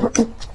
Okay.